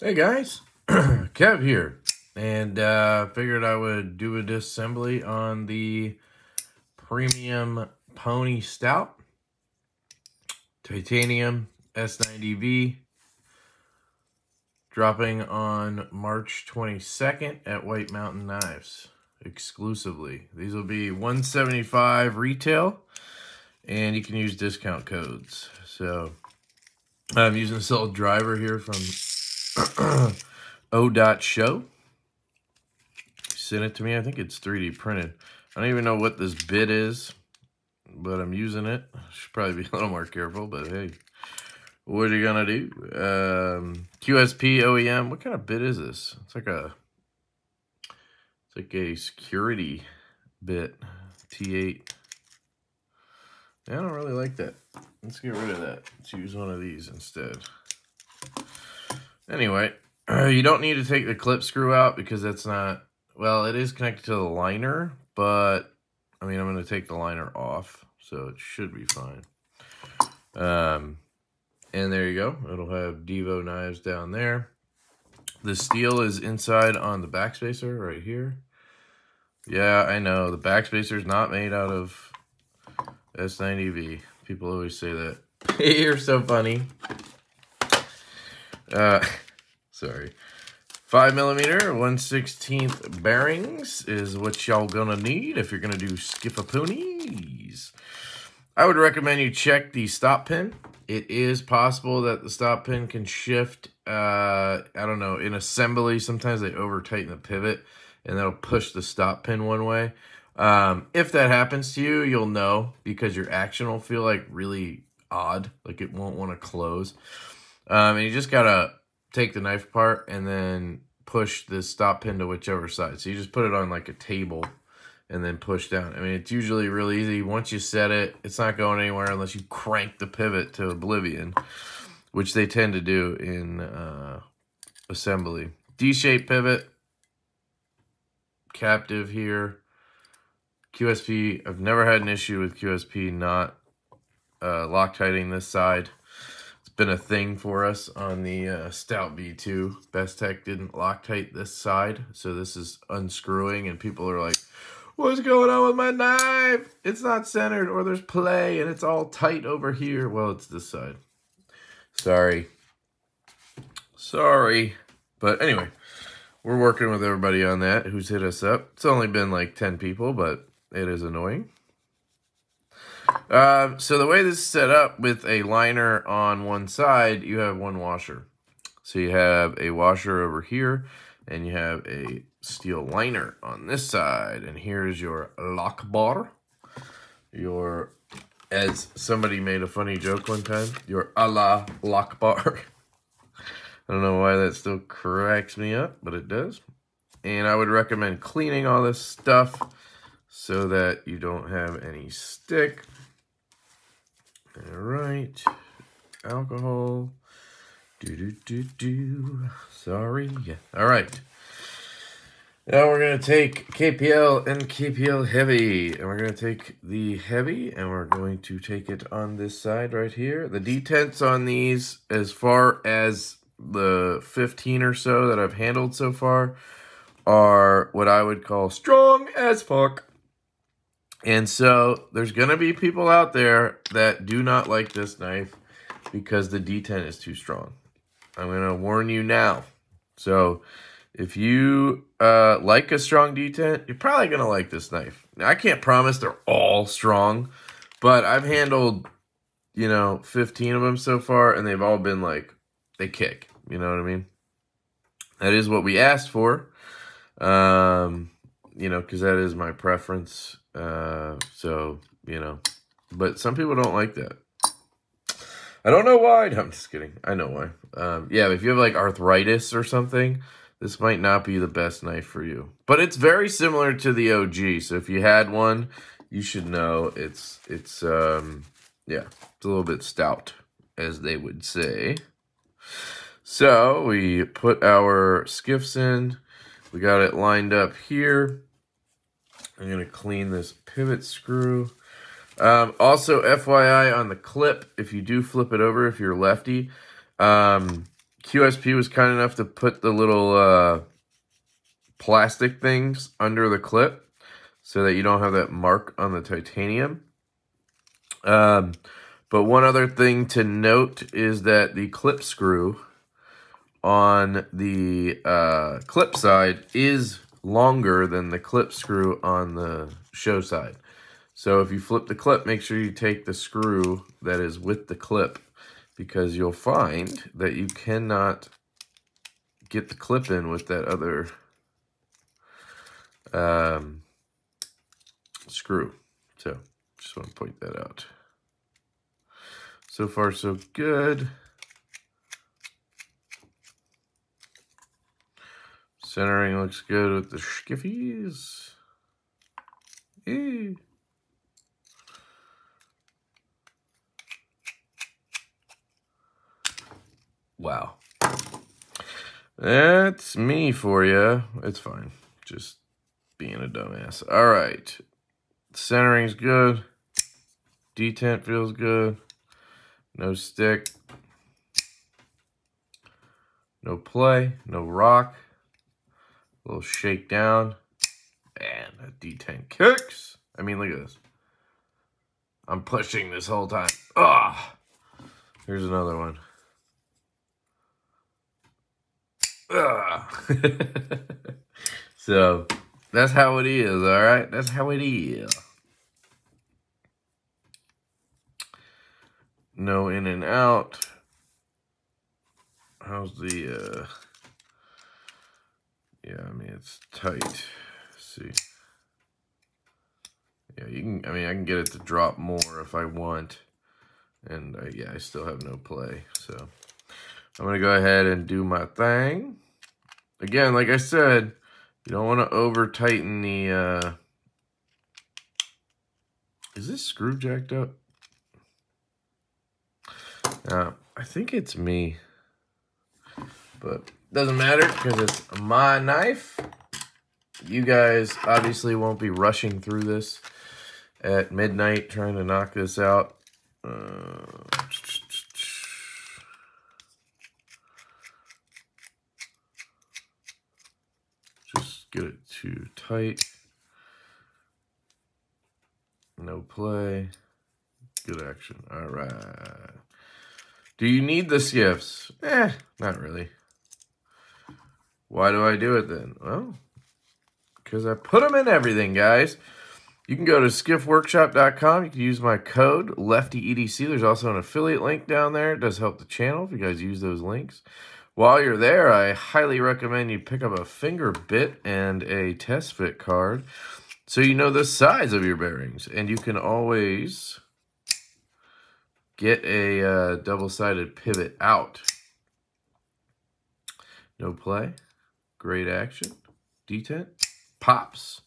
Hey guys, Kev here, and uh, figured I would do a disassembly on the Premium Pony Stout Titanium S90V dropping on March 22nd at White Mountain Knives exclusively. These will be 175 retail and you can use discount codes. So I'm using this little driver here from O. Dot Show. Sent it to me. I think it's 3D printed. I don't even know what this bit is, but I'm using it. Should probably be a little more careful, but hey, what are you gonna do? Um, QSP OEM. What kind of bit is this? It's like a, it's like a security bit. T8. I don't really like that. Let's get rid of that. Let's use one of these instead. Anyway, you don't need to take the clip screw out because that's not, well, it is connected to the liner, but I mean, I'm going to take the liner off, so it should be fine. Um, and there you go. It'll have Divo knives down there. The steel is inside on the backspacer right here. Yeah, I know. The backspacer is not made out of S90V. People always say that. You're so funny. Uh, sorry. 5 millimeter, 1 16th bearings is what y'all gonna need if you're gonna do skifapoonies. I would recommend you check the stop pin. It is possible that the stop pin can shift, uh, I don't know, in assembly, sometimes they over tighten the pivot and that'll push the stop pin one way. Um, if that happens to you, you'll know because your action will feel like really odd, like it won't want to close. Um, and you just gotta take the knife apart and then push the stop pin to whichever side. So you just put it on like a table and then push down. I mean, it's usually really easy. Once you set it, it's not going anywhere unless you crank the pivot to oblivion, which they tend to do in uh, assembly. D-shaped pivot, captive here. QSP, I've never had an issue with QSP not uh, Loctiting this side. Been a thing for us on the uh, Stout V2. Bestech didn't Loctite this side, so this is unscrewing, and people are like, what's going on with my knife? It's not centered, or there's play, and it's all tight over here. Well, it's this side. Sorry. Sorry. But anyway, we're working with everybody on that who's hit us up. It's only been like 10 people, but it is annoying. Uh, so the way this is set up with a liner on one side, you have one washer. So you have a washer over here, and you have a steel liner on this side. And here's your lock bar. Your, as somebody made a funny joke one time, your a la lock bar. I don't know why that still cracks me up, but it does. And I would recommend cleaning all this stuff so that you don't have any stick. All right. Alcohol. Do, do, do, do. Sorry. All right. Now we're to take KPL and KPL Heavy. And we're to take the Heavy and we're going to take it on this side right here. The detents on these, as far as the 15 or so that I've handled so far, are what I would call strong as fuck. And so there's going to be people out there that do not like this knife because the detent is too strong. I'm going to warn you now. So if you uh, like a strong detent, you're probably going to like this knife. Now, I can't promise they're all strong, but I've handled, you know, 15 of them so far, and they've all been like, they kick. You know what I mean? That is what we asked for. Um, you know, because that is my preference. Uh, so, you know, but some people don't like that. I don't know why. No, I'm just kidding. I know why. Um, yeah, if you have like arthritis or something, this might not be the best knife for you. But it's very similar to the OG. So if you had one, you should know it's, it's, um, yeah, it's a little bit stout, as they would say. So we put our skiffs in. We got it lined up here. I'm going to clean this pivot screw. Um, also, FYI on the clip, if you do flip it over, if you're lefty, um, QSP was kind enough to put the little uh, plastic things under the clip so that you don't have that mark on the titanium. Um, but one other thing to note is that the clip screw on the uh, clip side is longer than the clip screw on the show side. So if you flip the clip, make sure you take the screw that is with the clip because you'll find that you cannot get the clip in with that other um, screw. So just want to point that out. So far, so good. Centering looks good with the skiffies. Wow. That's me for you. It's fine. Just being a dumbass. All right. Centering's good. Detent feels good. No stick. No play. No rock. Little shake down. And a detent kicks. I mean, look at this. I'm pushing this whole time. Ah. Here's another one. so that's how it is, all right? That's how it is. No in and out. How's the, uh, yeah, I mean, it's tight. Let's see. Yeah, you can, I mean, I can get it to drop more if I want. And, uh, yeah, I still have no play, so... I'm going to go ahead and do my thing. Again, like I said, you don't want to over tighten the, uh, is this screw jacked up? Uh, I think it's me, but doesn't matter because it's my knife. You guys obviously won't be rushing through this at midnight trying to knock this out. Uh, get it too tight. No play. Good action. All right. Do you need the skiffs? Eh, not really. Why do I do it then? Well, because I put them in everything, guys. You can go to skiffworkshop.com. You can use my code, LeftyEDC. There's also an affiliate link down there. It does help the channel if you guys use those links. While you're there, I highly recommend you pick up a finger bit and a test fit card so you know the size of your bearings. And you can always get a uh, double-sided pivot out. No play. Great action. Detent. Pops.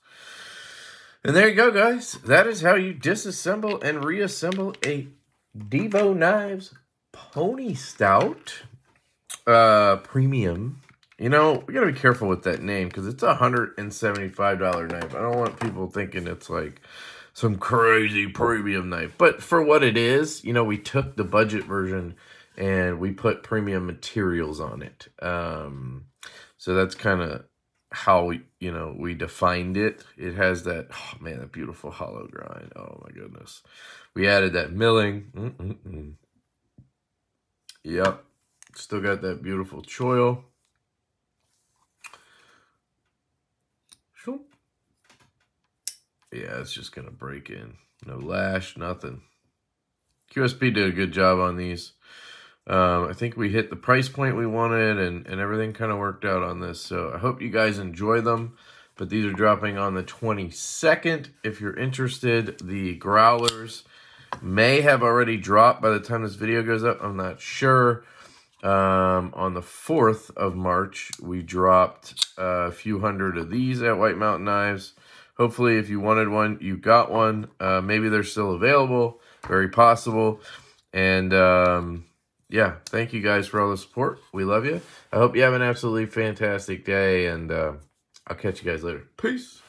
And there you go, guys. That is how you disassemble and reassemble a Divo Knives Pony Stout uh, premium. You know, we gotta be careful with that name because it's a hundred and seventy-five dollar knife. I don't want people thinking it's like some crazy premium knife, but for what it is, you know, we took the budget version and we put premium materials on it. Um, so that's kind of how we, you know, we defined it. It has that, oh man, that beautiful hollow grind. Oh my goodness. We added that milling. Mm -mm -mm. Yep. Still got that beautiful choil. Yeah, it's just going to break in. No lash, nothing. QSP did a good job on these. Um, I think we hit the price point we wanted and, and everything kind of worked out on this. So I hope you guys enjoy them. But these are dropping on the 22nd. If you're interested, the growlers may have already dropped by the time this video goes up. I'm not sure. Um, on the 4th of March, we dropped a few hundred of these at White Mountain Knives. Hopefully, if you wanted one, you got one. Uh, maybe they're still available. Very possible. And, um, yeah, thank you guys for all the support. We love you. I hope you have an absolutely fantastic day, and uh, I'll catch you guys later. Peace.